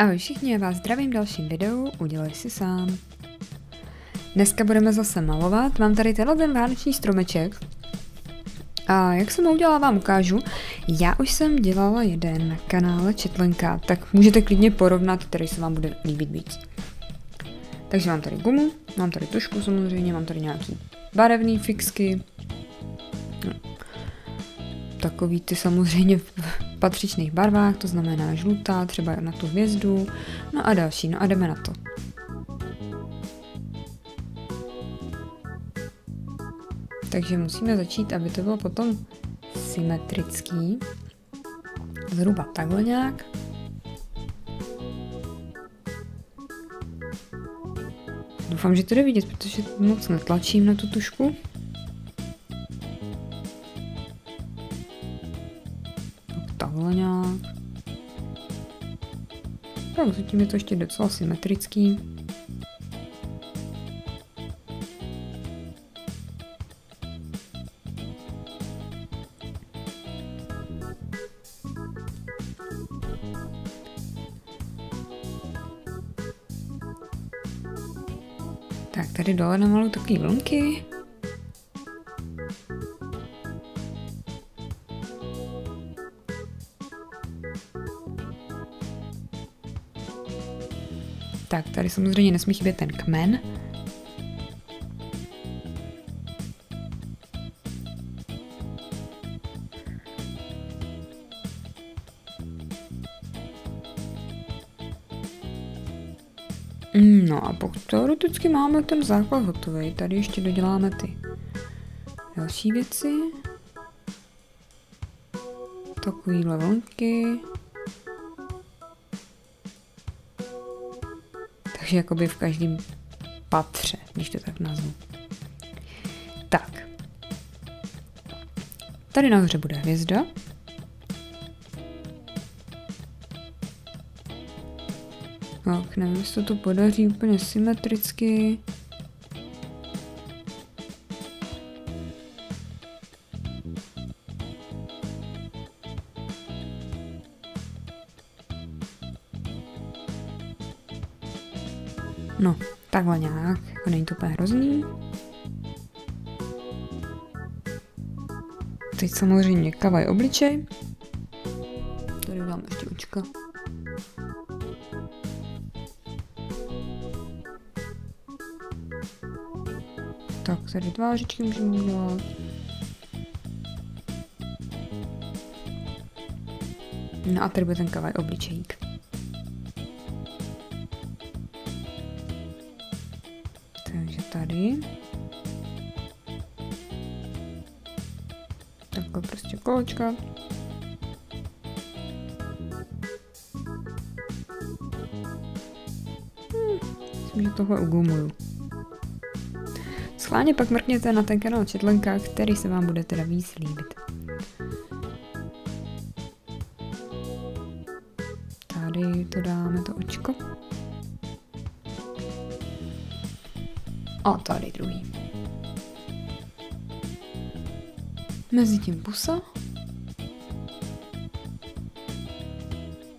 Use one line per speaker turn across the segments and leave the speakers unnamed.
Ahoj všichni, já vás zdravím dalším videu, udělej si sám. Dneska budeme zase malovat, mám tady tenhle ten vánoční stromeček. A jak jsem ho udělala, vám ukážu. Já už jsem dělala jeden na kanále Četlenka, tak můžete klidně porovnat, který se vám bude líbit víc. Takže mám tady gumu, mám tady tušku samozřejmě, mám tady nějaký barevný fixky. No. Takový ty samozřejmě patřičných barvách, to znamená žlutá, třeba na tu hvězdu, no a další, no a jdeme na to. Takže musíme začít, aby to bylo potom symetrický. Zhruba takhle nějak. Doufám, že to jde vidět, protože moc netlačím na tu tušku. Nějak. Tak zatím je to ještě docela symetrický. Tak tady dole namalu takové vlnky. Tak, tady samozřejmě nesmí chybět ten kmen. No a pokud teoreticky máme ten základ hotový, tady ještě doděláme ty další věci. Takovýhle vlnky. Takže jakoby v každém patře, když to tak nazvu. Tak. Tady nahoře bude hvězda. Tak, nevím, jestli to podaří úplně symetricky. No, takhle nějak, jako není to úplně hrozný. Teď samozřejmě kavaj obličej. Tady dám ještě očka. Tak, tady tvářičky můžeme udělat. No a tady bude ten kavaj obličejík. Tady. Takhle prostě kolečka. Hm, myslím, že tohle ugumuju. Schválně pak mrkněte na ten kanál Četlenka, který se vám bude teda víc líbit. Tady to dáme to očko. A tady druhý. Mezi tím pusa.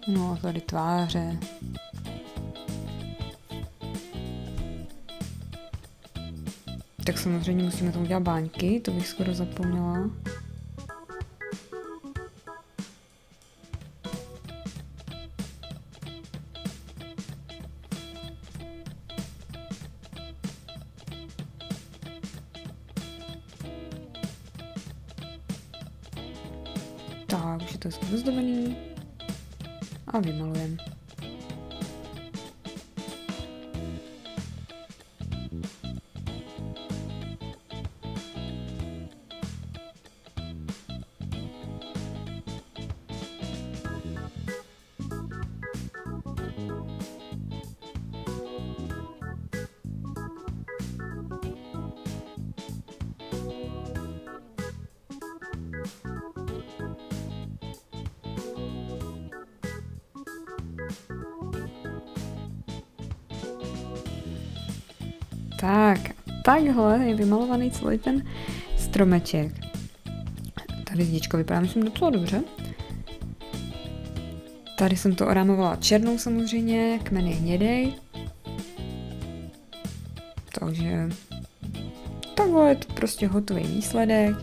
No a tady tváře. Tak samozřejmě musíme tam udělat báňky, to bych skoro zapomněla. Tak, už je to vyzdobený. A vymalujeme. Tak, takhle je vymalovaný celý ten stromeček. Tady zdičko vypadá, myslím, docela dobře. Tady jsem to orámovala černou samozřejmě, kmen je hnědej. Takže takhle je to prostě hotový výsledek.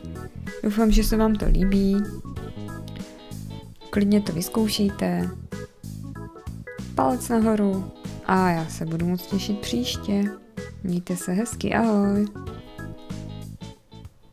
Doufám, že se vám to líbí. Klidně to vyzkoušejte. Palec nahoru a já se budu moc těšit příště. Mějte se hezky, ahoj.